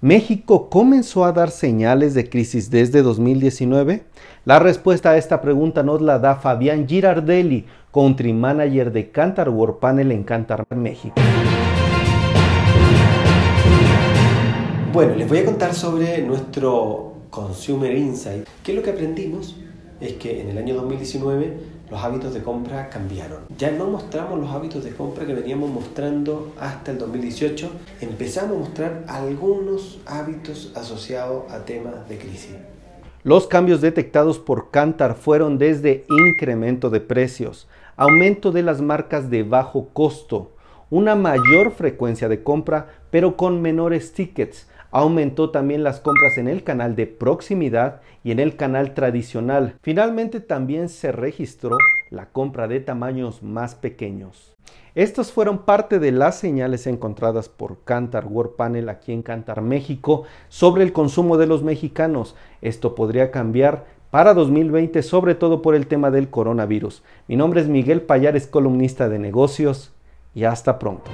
¿México comenzó a dar señales de crisis desde 2019? La respuesta a esta pregunta nos la da Fabián Girardelli, country manager de Cantar World Panel en Cantar México. Bueno, les voy a contar sobre nuestro Consumer Insight. ¿Qué es lo que aprendimos? Es que en el año 2019 los hábitos de compra cambiaron. Ya no mostramos los hábitos de compra que veníamos mostrando hasta el 2018. Empezamos a mostrar algunos hábitos asociados a temas de crisis. Los cambios detectados por Cantar fueron desde incremento de precios, aumento de las marcas de bajo costo, una mayor frecuencia de compra pero con menores tickets, Aumentó también las compras en el canal de proximidad y en el canal tradicional. Finalmente también se registró la compra de tamaños más pequeños. Estas fueron parte de las señales encontradas por Cantar World Panel aquí en Cantar México sobre el consumo de los mexicanos. Esto podría cambiar para 2020, sobre todo por el tema del coronavirus. Mi nombre es Miguel Payares, columnista de negocios, y hasta pronto.